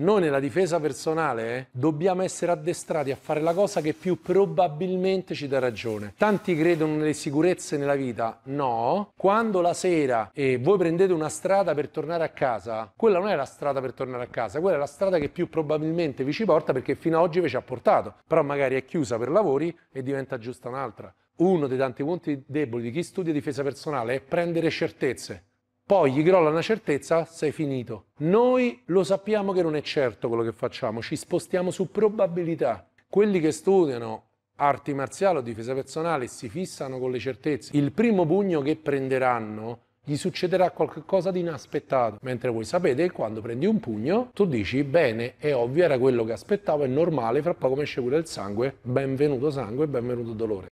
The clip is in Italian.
Noi nella difesa personale eh, dobbiamo essere addestrati a fare la cosa che più probabilmente ci dà ragione. Tanti credono nelle sicurezze nella vita. No, quando la sera e voi prendete una strada per tornare a casa, quella non è la strada per tornare a casa, quella è la strada che più probabilmente vi ci porta perché fino ad oggi vi ci ha portato. Però magari è chiusa per lavori e diventa giusta un'altra. Uno dei tanti punti deboli di chi studia difesa personale è prendere certezze poi gli crolla una certezza, sei finito. Noi lo sappiamo che non è certo quello che facciamo, ci spostiamo su probabilità. Quelli che studiano arti marziali o difesa personale si fissano con le certezze. Il primo pugno che prenderanno gli succederà qualcosa di inaspettato. Mentre voi sapete che quando prendi un pugno, tu dici bene, è ovvio, era quello che aspettavo, è normale, fra poco mi esce pure il sangue, benvenuto sangue, benvenuto dolore.